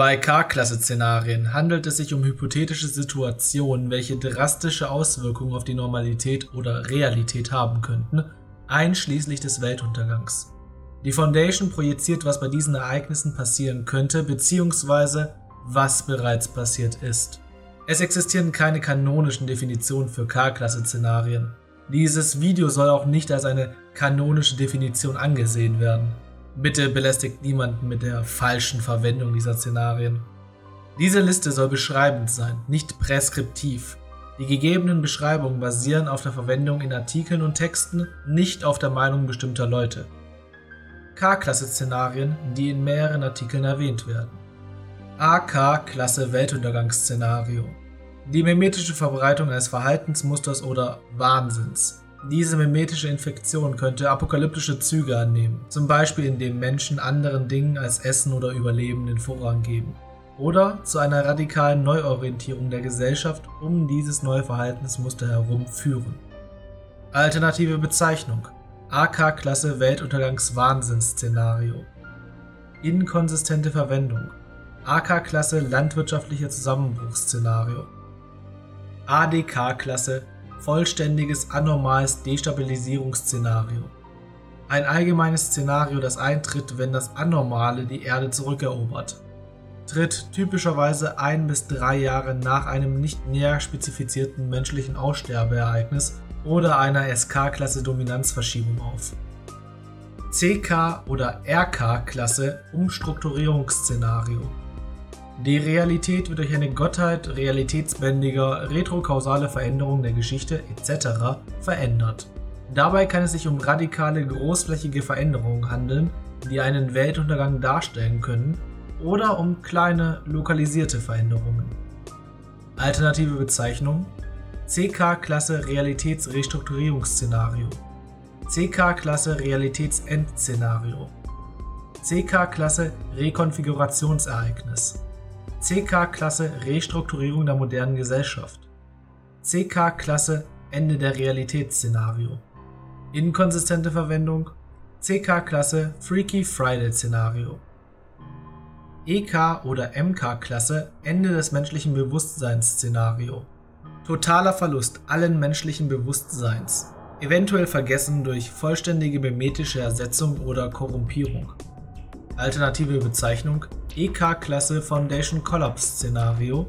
Bei K-Klasse-Szenarien handelt es sich um hypothetische Situationen, welche drastische Auswirkungen auf die Normalität oder Realität haben könnten, einschließlich des Weltuntergangs. Die Foundation projiziert, was bei diesen Ereignissen passieren könnte, beziehungsweise was bereits passiert ist. Es existieren keine kanonischen Definitionen für K-Klasse-Szenarien. Dieses Video soll auch nicht als eine kanonische Definition angesehen werden. Bitte belästigt niemanden mit der falschen Verwendung dieser Szenarien. Diese Liste soll beschreibend sein, nicht präskriptiv. Die gegebenen Beschreibungen basieren auf der Verwendung in Artikeln und Texten, nicht auf der Meinung bestimmter Leute. K-Klasse-Szenarien, die in mehreren Artikeln erwähnt werden. AK-Klasse Weltuntergangsszenario. Die mimetische Verbreitung eines Verhaltensmusters oder Wahnsinns. Diese mimetische Infektion könnte apokalyptische Züge annehmen, zum Beispiel indem Menschen anderen Dingen als Essen oder Überleben den Vorrang geben. Oder zu einer radikalen Neuorientierung der Gesellschaft um dieses neue Verhaltensmuster herum führen. Alternative Bezeichnung AK-Klasse Weltuntergangswahnsinnsszenario. Inkonsistente Verwendung AK-Klasse Landwirtschaftliche Zusammenbruchsszenario. ADK-Klasse vollständiges anormales Destabilisierungsszenario. Ein allgemeines Szenario, das eintritt, wenn das Anormale die Erde zurückerobert. Tritt typischerweise ein bis drei Jahre nach einem nicht näher spezifizierten menschlichen Aussterbeereignis oder einer SK-Klasse Dominanzverschiebung auf. CK- oder RK-Klasse Umstrukturierungsszenario. Die Realität wird durch eine Gottheit realitätsbändiger, retrokausale Veränderung der Geschichte etc. verändert. Dabei kann es sich um radikale, großflächige Veränderungen handeln, die einen Weltuntergang darstellen können, oder um kleine, lokalisierte Veränderungen. Alternative Bezeichnung CK-Klasse Realitätsrestrukturierungsszenario CK-Klasse Realitätsendszenario CK-Klasse Rekonfigurationsereignis CK-Klasse Restrukturierung der modernen Gesellschaft. CK-Klasse Ende der Realitätsszenario. Inkonsistente Verwendung. CK-Klasse Freaky Friday Szenario. EK- oder MK-Klasse Ende des menschlichen Bewusstseins Szenario. Totaler Verlust allen menschlichen Bewusstseins. Eventuell vergessen durch vollständige mimetische Ersetzung oder Korrumpierung. Alternative Bezeichnung EK-Klasse Foundation Collapse Szenario,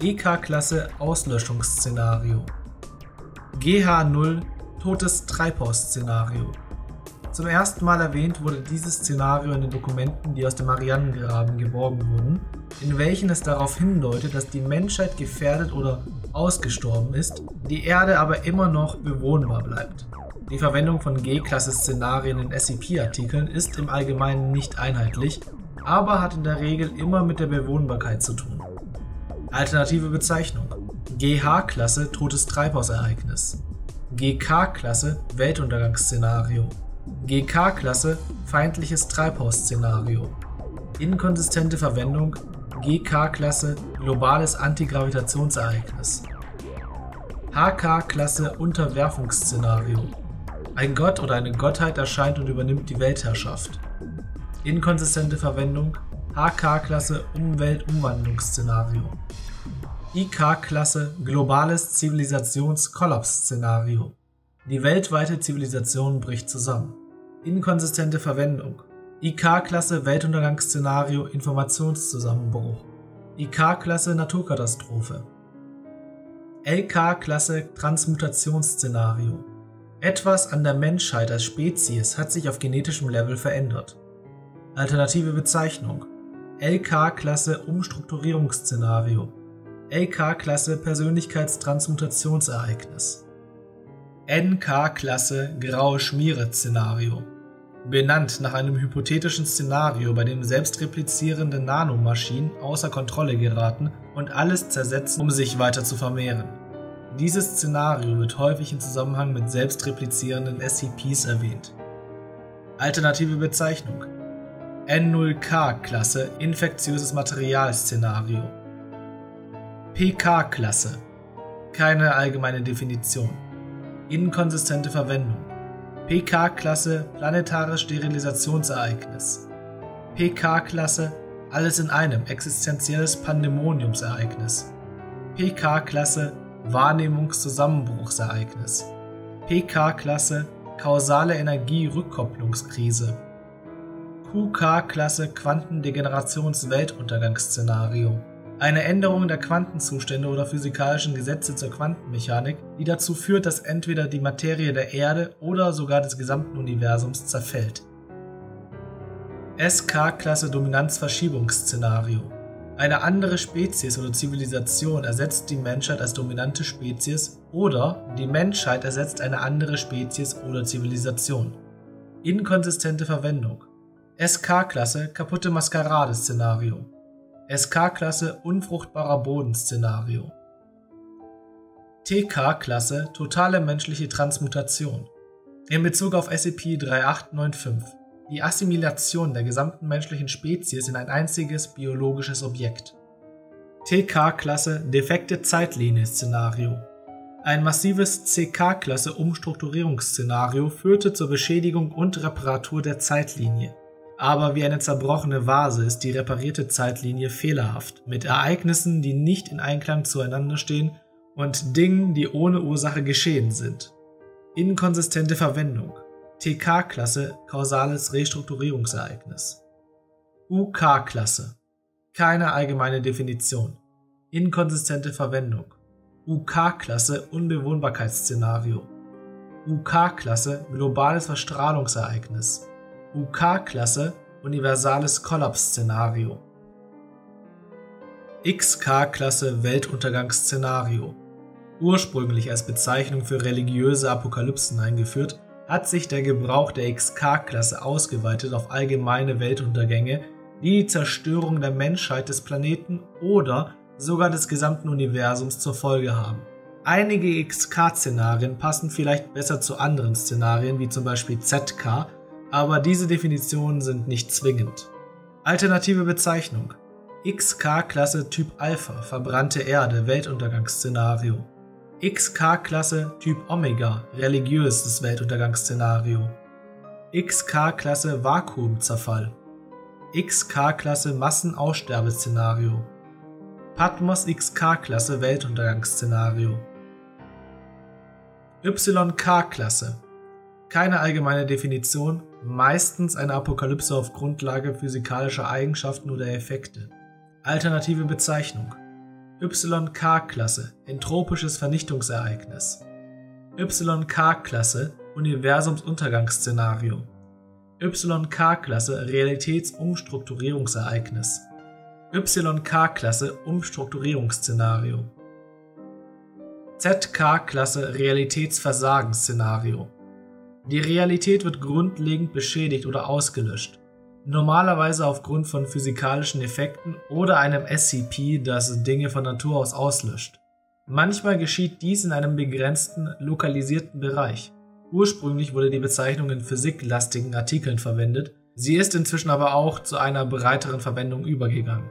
EK-Klasse Auslöschungsszenario, GH0 Totes Treibhaus-Szenario. Zum ersten Mal erwähnt wurde dieses Szenario in den Dokumenten, die aus dem Marianengraben geborgen wurden, in welchen es darauf hindeutet, dass die Menschheit gefährdet oder ausgestorben ist, die Erde aber immer noch bewohnbar bleibt. Die Verwendung von G-Klasse-Szenarien in SCP-Artikeln ist im Allgemeinen nicht einheitlich, aber hat in der Regel immer mit der Bewohnbarkeit zu tun. Alternative Bezeichnung. GH-Klasse Totes Treibhausereignis. GK-Klasse Weltuntergangsszenario. GK-Klasse Feindliches Treibhausszenario. Inkonsistente Verwendung. GK-Klasse Globales Antigravitationsereignis. HK-Klasse Unterwerfungsszenario ein Gott oder eine Gottheit erscheint und übernimmt die Weltherrschaft. Inkonsistente Verwendung HK-Klasse Umweltumwandlungsszenario. IK-Klasse Globales Zivilisationskollaps-Szenario. Die weltweite Zivilisation bricht zusammen. Inkonsistente Verwendung. IK-Klasse Weltuntergangsszenario Informationszusammenbruch. IK-Klasse Naturkatastrophe. LK-Klasse Transmutationsszenario. Etwas an der Menschheit als Spezies hat sich auf genetischem Level verändert. Alternative Bezeichnung LK-Klasse Umstrukturierungsszenario LK-Klasse Persönlichkeitstransmutationsereignis NK-Klasse Graue Schmiere-Szenario benannt nach einem hypothetischen Szenario, bei dem selbstreplizierende Nanomaschinen außer Kontrolle geraten und alles zersetzen, um sich weiter zu vermehren. Dieses Szenario wird häufig im Zusammenhang mit selbstreplizierenden SCPs erwähnt. Alternative Bezeichnung. N0K-Klasse Infektiöses Material-Szenario. PK-Klasse Keine allgemeine Definition. Inkonsistente Verwendung. PK-Klasse Planetares Sterilisationsereignis. PK-Klasse alles in einem existenzielles Pandemoniumsereignis. PK-Klasse Wahrnehmungszusammenbruchsereignis. PK-Klasse kausale Energierückkopplungskrise. QK-Klasse Quantendegenerations-Weltuntergangsszenario. Eine Änderung der Quantenzustände oder physikalischen Gesetze zur Quantenmechanik, die dazu führt, dass entweder die Materie der Erde oder sogar des gesamten Universums zerfällt. SK-Klasse Dominanzverschiebungsszenario. Eine andere Spezies oder Zivilisation ersetzt die Menschheit als dominante Spezies oder die Menschheit ersetzt eine andere Spezies oder Zivilisation. Inkonsistente Verwendung. SK-Klasse kaputte Maskerade-Szenario. SK-Klasse unfruchtbarer Boden-Szenario. TK-Klasse totale menschliche Transmutation. In Bezug auf SCP-3895 die Assimilation der gesamten menschlichen Spezies in ein einziges biologisches Objekt. TK-Klasse defekte Zeitlinie-Szenario. Ein massives CK-Klasse Umstrukturierungsszenario führte zur Beschädigung und Reparatur der Zeitlinie. Aber wie eine zerbrochene Vase ist die reparierte Zeitlinie fehlerhaft, mit Ereignissen, die nicht in Einklang zueinander stehen und Dingen, die ohne Ursache geschehen sind. Inkonsistente Verwendung. TK-Klasse kausales Restrukturierungsereignis. UK-Klasse keine allgemeine Definition. Inkonsistente Verwendung. UK-Klasse Unbewohnbarkeitsszenario. UK-Klasse globales Verstrahlungsereignis. UK-Klasse universales Kollapsszenario. XK-Klasse Weltuntergangsszenario. Ursprünglich als Bezeichnung für religiöse Apokalypsen eingeführt, hat sich der Gebrauch der XK-Klasse ausgeweitet auf allgemeine Weltuntergänge, die die Zerstörung der Menschheit des Planeten oder sogar des gesamten Universums zur Folge haben. Einige XK-Szenarien passen vielleicht besser zu anderen Szenarien wie zum Beispiel ZK, aber diese Definitionen sind nicht zwingend. Alternative Bezeichnung XK-Klasse Typ Alpha, verbrannte Erde, Weltuntergangsszenario XK-Klasse Typ Omega, religiöses Weltuntergangsszenario. XK-Klasse Vakuumzerfall. XK-Klasse Massenaussterbeszenario. Patmos XK-Klasse Weltuntergangsszenario. YK-Klasse. Keine allgemeine Definition, meistens eine Apokalypse auf Grundlage physikalischer Eigenschaften oder Effekte. Alternative Bezeichnung YK-Klasse Entropisches Vernichtungsereignis. YK-Klasse Universumsuntergangsszenario. YK-Klasse Realitätsumstrukturierungsereignis. YK-Klasse Umstrukturierungsszenario. ZK-Klasse Realitätsversagensszenario Die Realität wird grundlegend beschädigt oder ausgelöscht normalerweise aufgrund von physikalischen Effekten oder einem SCP, das Dinge von Natur aus auslöscht. Manchmal geschieht dies in einem begrenzten, lokalisierten Bereich. Ursprünglich wurde die Bezeichnung in physiklastigen Artikeln verwendet, sie ist inzwischen aber auch zu einer breiteren Verwendung übergegangen.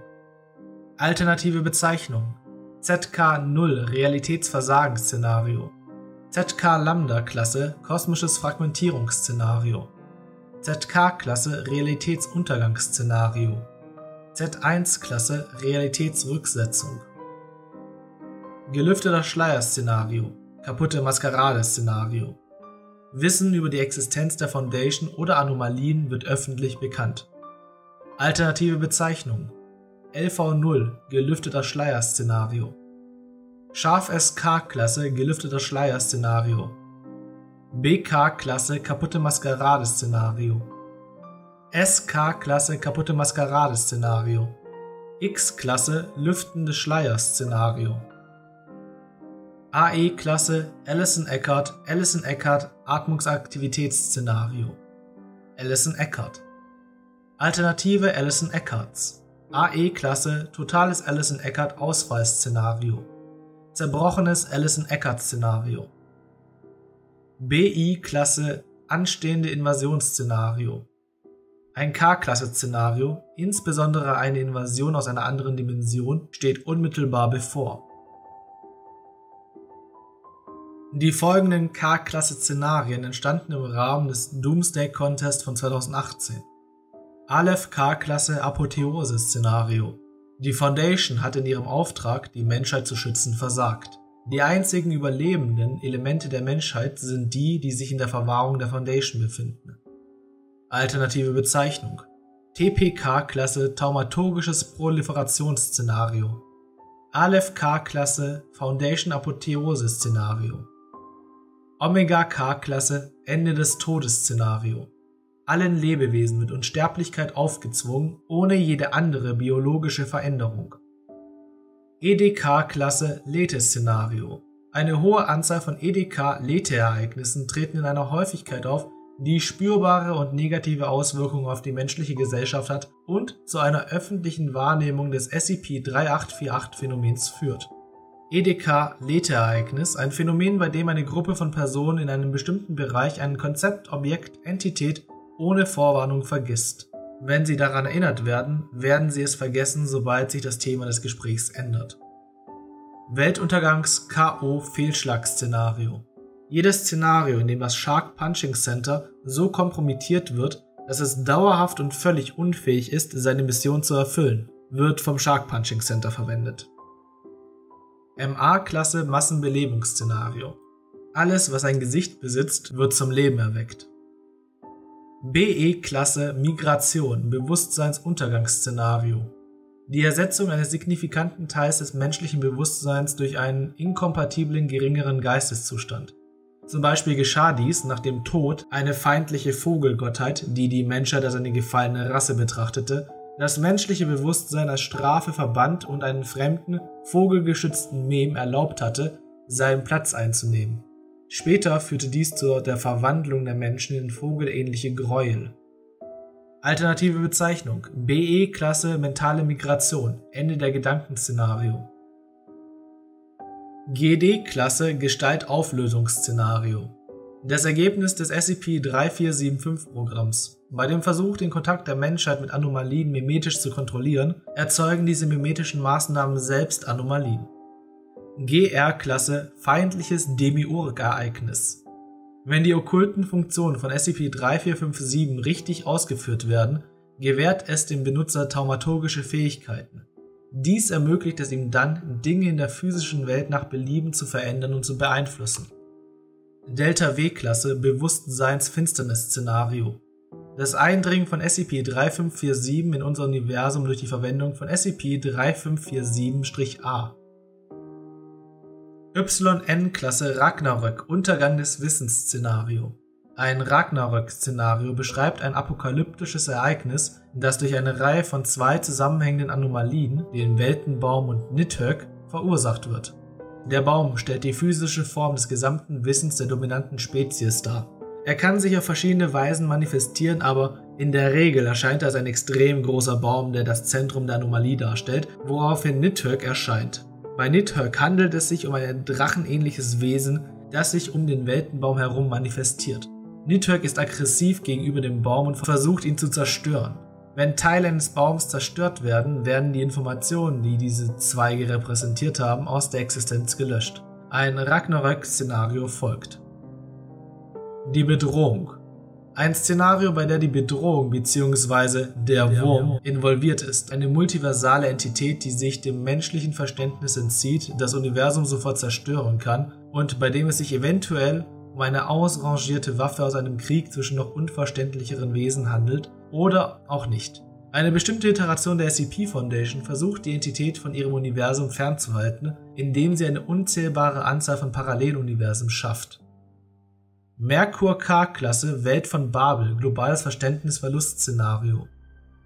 Alternative Bezeichnung ZK0 Realitätsversagensszenario ZK Lambda Klasse Kosmisches Fragmentierungsszenario ZK-Klasse Realitätsuntergangsszenario. Z1-Klasse Realitätsrücksetzung. Gelüfteter Schleier-Szenario. Kaputte Maskerade-Szenario. Wissen über die Existenz der Foundation oder Anomalien wird öffentlich bekannt. Alternative Bezeichnung. LV0 Gelüfteter Schleier-Szenario. Scharf SK-Klasse Gelüfteter Schleier-Szenario BK-Klasse Kaputte Maskerade-Szenario. SK-Klasse Kaputte Maskerade-Szenario. X-Klasse Lüftende Schleier-Szenario. AE-Klasse Allison Eckert Allison Eckert Atmungsaktivitätsszenario. Allison Eckert. Alternative Allison Eckerts. AE-Klasse Totales Allison Eckert Ausfallszenario. Zerbrochenes Allison Eckert Szenario. BI-Klasse anstehende Invasionsszenario. Ein K-Klasse-Szenario, insbesondere eine Invasion aus einer anderen Dimension, steht unmittelbar bevor. Die folgenden K-Klasse-Szenarien entstanden im Rahmen des Doomsday Contest von 2018. Aleph K-Klasse Apotheose-Szenario. Die Foundation hat in ihrem Auftrag, die Menschheit zu schützen, versagt. Die einzigen überlebenden Elemente der Menschheit sind die, die sich in der Verwahrung der Foundation befinden. Alternative Bezeichnung TPK-Klasse Taumaturgisches Proliferationsszenario Aleph K-Klasse Foundation Apotheose-Szenario Omega K-Klasse Ende des Todes-Szenario Allen Lebewesen wird Unsterblichkeit aufgezwungen, ohne jede andere biologische Veränderung. EDK-Klasse Lethe-Szenario Eine hohe Anzahl von EDK-Lethe-Ereignissen treten in einer Häufigkeit auf, die spürbare und negative Auswirkungen auf die menschliche Gesellschaft hat und zu einer öffentlichen Wahrnehmung des SCP-3848-Phänomens führt. EDK-Lethe-Ereignis, ein Phänomen, bei dem eine Gruppe von Personen in einem bestimmten Bereich ein Konzept, Objekt, Entität ohne Vorwarnung vergisst. Wenn sie daran erinnert werden, werden sie es vergessen, sobald sich das Thema des Gesprächs ändert. Weltuntergangs-KO-Fehlschlagsszenario. Jedes Szenario, in dem das Shark Punching Center so kompromittiert wird, dass es dauerhaft und völlig unfähig ist, seine Mission zu erfüllen, wird vom Shark Punching Center verwendet. MA-Klasse Massenbelebungsszenario. Alles, was ein Gesicht besitzt, wird zum Leben erweckt. BE-Klasse Migration Bewusstseinsuntergangsszenario. Die Ersetzung eines signifikanten Teils des menschlichen Bewusstseins durch einen inkompatiblen geringeren Geisteszustand. Zum Beispiel geschah dies nach dem Tod eine feindliche Vogelgottheit, die die Menschheit als eine gefallene Rasse betrachtete, das menschliche Bewusstsein als Strafe verbannt und einen fremden, vogelgeschützten Mem erlaubt hatte, seinen Platz einzunehmen. Später führte dies zu der Verwandlung der Menschen in vogelähnliche Gräuel. Alternative Bezeichnung BE-Klasse Mentale Migration Ende der Gedankenszenario GD-Klasse Gestaltauflösungsszenario Das Ergebnis des SCP-3475-Programms. Bei dem Versuch, den Kontakt der Menschheit mit Anomalien mimetisch zu kontrollieren, erzeugen diese mimetischen Maßnahmen selbst Anomalien. GR-Klasse Feindliches Demiurg-Ereignis. Wenn die okkulten Funktionen von SCP-3457 richtig ausgeführt werden, gewährt es dem Benutzer taumaturgische Fähigkeiten. Dies ermöglicht es ihm dann, Dinge in der physischen Welt nach Belieben zu verändern und zu beeinflussen. Delta W-Klasse Bewusstseinsfinsternis-Szenario. Das Eindringen von SCP-3547 in unser Universum durch die Verwendung von SCP-3547-A. YN-Klasse Ragnarök Untergang des Wissens-Szenario. Ein Ragnarök-Szenario beschreibt ein apokalyptisches Ereignis, das durch eine Reihe von zwei zusammenhängenden Anomalien, den Weltenbaum und Nidhögg, verursacht wird. Der Baum stellt die physische Form des gesamten Wissens der dominanten Spezies dar. Er kann sich auf verschiedene Weisen manifestieren, aber in der Regel erscheint er als ein extrem großer Baum, der das Zentrum der Anomalie darstellt, woraufhin Nidhögg erscheint. Bei Nidhogg handelt es sich um ein drachenähnliches Wesen, das sich um den Weltenbaum herum manifestiert. Nidhogg ist aggressiv gegenüber dem Baum und versucht ihn zu zerstören. Wenn Teile eines Baums zerstört werden, werden die Informationen, die diese Zweige repräsentiert haben, aus der Existenz gelöscht. Ein Ragnarök-Szenario folgt. Die Bedrohung ein Szenario, bei der die Bedrohung bzw. der, der Wurm involviert ist. Eine multiversale Entität, die sich dem menschlichen Verständnis entzieht, das Universum sofort zerstören kann und bei dem es sich eventuell um eine ausrangierte Waffe aus einem Krieg zwischen noch unverständlicheren Wesen handelt oder auch nicht. Eine bestimmte Iteration der SCP Foundation versucht die Entität von ihrem Universum fernzuhalten, indem sie eine unzählbare Anzahl von Paralleluniversen schafft. Merkur K-Klasse Welt von Babel globales Verständnisverlust-Szenario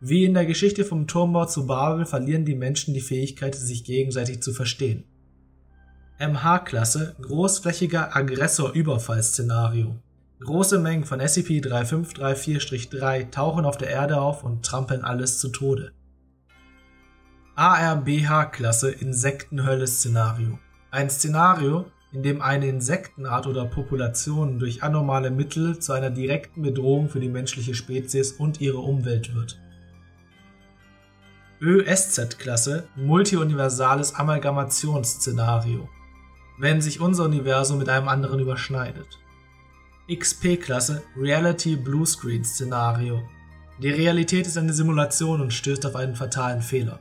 Wie in der Geschichte vom Turmbau zu Babel verlieren die Menschen die Fähigkeit, sich gegenseitig zu verstehen. MH-Klasse großflächiger Aggressor-Überfall-Szenario Große Mengen von SCP-3534-3 tauchen auf der Erde auf und trampeln alles zu Tode. ARBH-Klasse Insektenhölle-Szenario Ein Szenario, in dem eine Insektenart oder Population durch anormale Mittel zu einer direkten Bedrohung für die menschliche Spezies und ihre Umwelt wird. ÖSZ-Klasse Multiuniversales Amalgamationsszenario wenn sich unser Universum mit einem anderen überschneidet. XP-Klasse Reality Bluescreen Szenario Die Realität ist eine Simulation und stößt auf einen fatalen Fehler.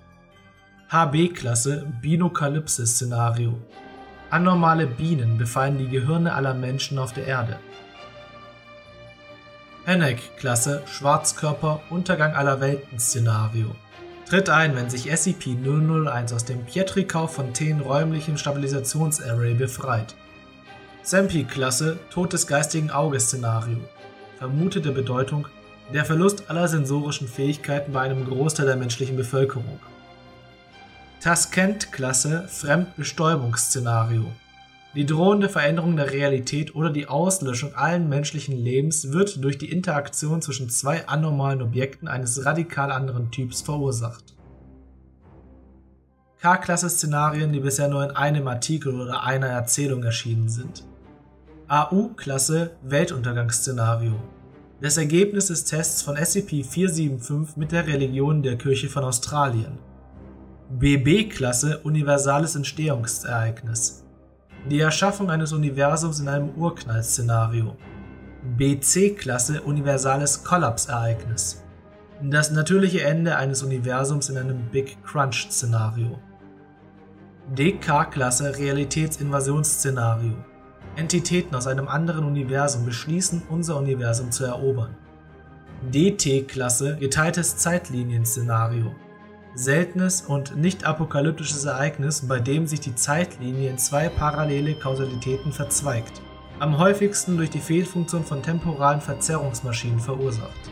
HB-Klasse Binokalypse-Szenario. Anormale Bienen befallen die Gehirne aller Menschen auf der Erde. Henneck-Klasse Schwarzkörper Untergang aller Welten-Szenario. Tritt ein, wenn sich SCP-001 aus dem Pietrikau-Fontaine räumlichen Stabilisationsarray befreit. Sempi-Klasse Tod des geistigen Auges-Szenario. Vermutete Bedeutung der Verlust aller sensorischen Fähigkeiten bei einem Großteil der menschlichen Bevölkerung. Taskent-Klasse Fremdbestäubungsszenario. Die drohende Veränderung der Realität oder die Auslöschung allen menschlichen Lebens wird durch die Interaktion zwischen zwei anormalen Objekten eines radikal anderen Typs verursacht. K-Klasse-Szenarien, die bisher nur in einem Artikel oder einer Erzählung erschienen sind. AU-Klasse Weltuntergangsszenario. Das Ergebnis des Tests von SCP-475 mit der Religion der Kirche von Australien. BB-Klasse Universales Entstehungsereignis. Die Erschaffung eines Universums in einem Urknall-Szenario. BC-Klasse Universales Kollapsereignis. Das natürliche Ende eines Universums in einem Big Crunch-Szenario. DK-Klasse Realitätsinvasionsszenario. Entitäten aus einem anderen Universum beschließen, unser Universum zu erobern. DT-Klasse Geteiltes Zeitlinienszenario seltenes und nicht apokalyptisches Ereignis, bei dem sich die Zeitlinie in zwei parallele Kausalitäten verzweigt, am häufigsten durch die Fehlfunktion von temporalen Verzerrungsmaschinen verursacht.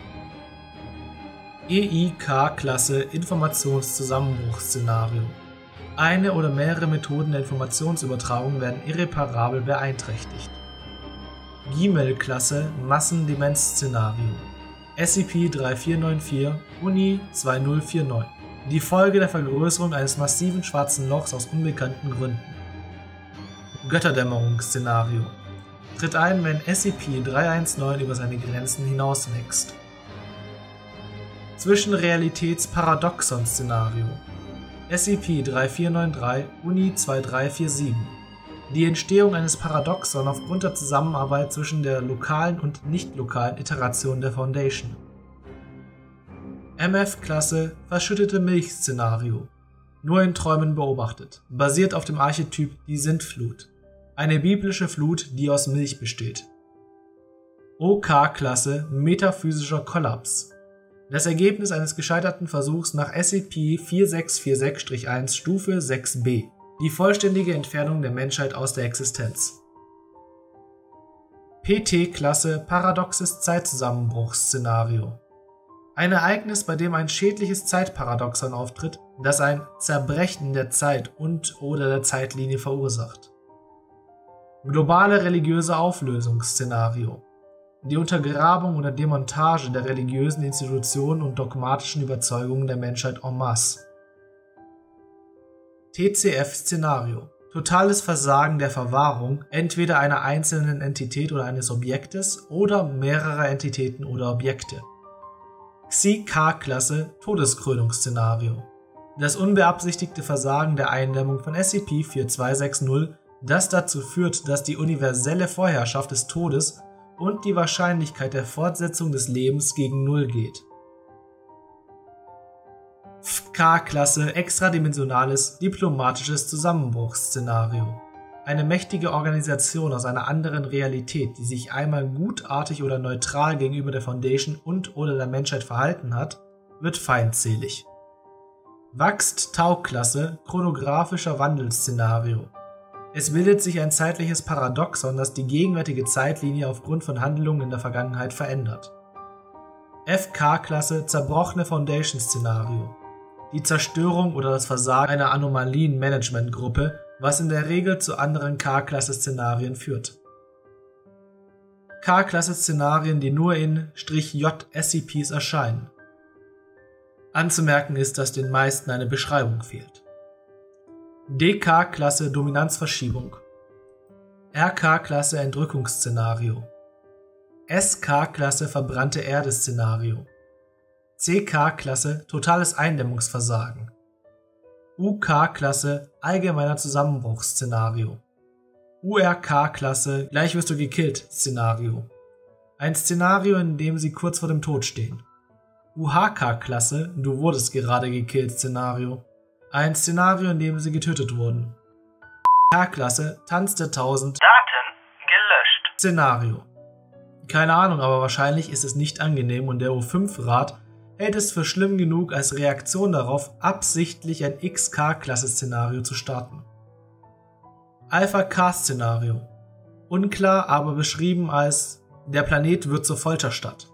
EIK-Klasse Informationszusammenbruchsszenario Eine oder mehrere Methoden der Informationsübertragung werden irreparabel beeinträchtigt. Gimel-Klasse Massendemenz-Szenario SCP-3494 Uni 2049 die Folge der Vergrößerung eines massiven schwarzen Lochs aus unbekannten Gründen. Götterdämmerung-Szenario tritt ein, wenn SCP-319 über seine Grenzen hinauswächst. Zwischenrealitäts-Paradoxon-Szenario SCP-3493 Uni 2347 Die Entstehung eines Paradoxon aufgrund der Zusammenarbeit zwischen der lokalen und nicht lokalen Iteration der Foundation. MF-Klasse Verschüttete Milch-Szenario. Nur in Träumen beobachtet. Basiert auf dem Archetyp die Sintflut. Eine biblische Flut, die aus Milch besteht. OK-Klasse Metaphysischer Kollaps. Das Ergebnis eines gescheiterten Versuchs nach SCP-4646-1 Stufe 6b. Die vollständige Entfernung der Menschheit aus der Existenz. PT-Klasse Paradoxes Zeitzusammenbruchsszenario. Ein Ereignis, bei dem ein schädliches Zeitparadoxon auftritt, das ein Zerbrechen der Zeit und/oder der Zeitlinie verursacht. Globale religiöse Auflösungsszenario. Die Untergrabung oder Demontage der religiösen Institutionen und dogmatischen Überzeugungen der Menschheit en masse. TCF-Szenario. Totales Versagen der Verwahrung entweder einer einzelnen Entität oder eines Objektes oder mehrerer Entitäten oder Objekte. Xi-K-Klasse Todeskrönungsszenario. Das unbeabsichtigte Versagen der Eindämmung von SCP-4260, das dazu führt, dass die universelle Vorherrschaft des Todes und die Wahrscheinlichkeit der Fortsetzung des Lebens gegen Null geht. K-Klasse Extradimensionales diplomatisches Zusammenbruchsszenario eine mächtige Organisation aus einer anderen Realität, die sich einmal gutartig oder neutral gegenüber der Foundation und/oder der Menschheit verhalten hat, wird feindselig. Wachst Tau-Klasse chronographischer Wandelszenario. Es bildet sich ein zeitliches Paradoxon, das die gegenwärtige Zeitlinie aufgrund von Handlungen in der Vergangenheit verändert. FK-Klasse zerbrochene Foundation-Szenario. Die Zerstörung oder das Versagen einer Anomalien-Management-Gruppe was in der Regel zu anderen K-Klasse-Szenarien führt. K-Klasse-Szenarien, die nur in J-SCPs erscheinen. Anzumerken ist, dass den meisten eine Beschreibung fehlt. DK-Klasse Dominanzverschiebung. RK-Klasse Entrückungsszenario. SK-Klasse Verbrannte Erde-Szenario. CK-Klasse Totales Eindämmungsversagen. UK-Klasse Allgemeiner Zusammenbruchsszenario. URK-Klasse Gleich wirst du gekillt Szenario. Ein Szenario, in dem sie kurz vor dem Tod stehen. UHK-Klasse Du wurdest gerade gekillt Szenario. Ein Szenario, in dem sie getötet wurden. K-Klasse Tanz der Tausend Daten gelöscht. Szenario. Keine Ahnung, aber wahrscheinlich ist es nicht angenehm und der O5-Rat hält es für schlimm genug, als Reaktion darauf absichtlich ein XK-Klasse-Szenario zu starten. Alpha-K-Szenario. Unklar, aber beschrieben als der Planet wird zur Folterstadt.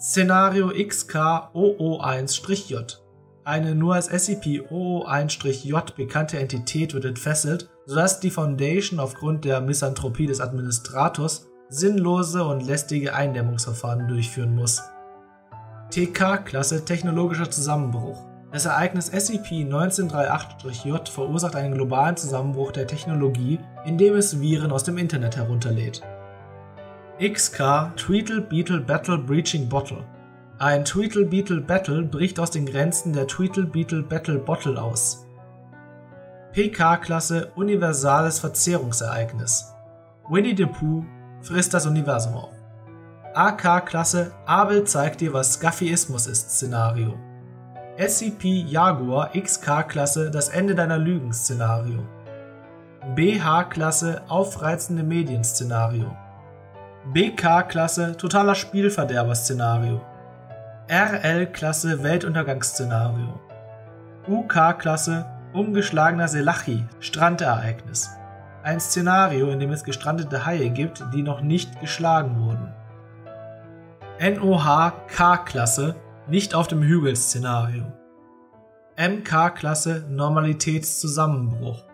Szenario XK-OO1-J. Eine nur als SCP-OO1-J bekannte Entität wird entfesselt, sodass die Foundation aufgrund der Misanthropie des Administrators sinnlose und lästige Eindämmungsverfahren durchführen muss. TK-Klasse Technologischer Zusammenbruch. Das Ereignis SCP-1938-J verursacht einen globalen Zusammenbruch der Technologie, indem es Viren aus dem Internet herunterlädt. XK Tweedle Beetle Battle Breaching Bottle. Ein Tweedle Beetle Battle bricht aus den Grenzen der Tweedle Beetle Battle Bottle aus. PK-Klasse Universales Verzehrungsereignis. Winnie the Pooh frisst das Universum auf. AK-Klasse Abel zeigt dir, was Scaffyismus ist Szenario. SCP Jaguar XK-Klasse Das Ende deiner Lügen Szenario. BH-Klasse Aufreizende Medien Szenario. BK-Klasse Totaler Spielverderber-Szenario. RL-Klasse Weltuntergangsszenario. UK-Klasse Umgeschlagener Selachi Strandereignis. Ein Szenario, in dem es gestrandete Haie gibt, die noch nicht geschlagen wurden. NOH-K-Klasse Nicht auf dem Hügel-Szenario. MK-Klasse Normalitätszusammenbruch.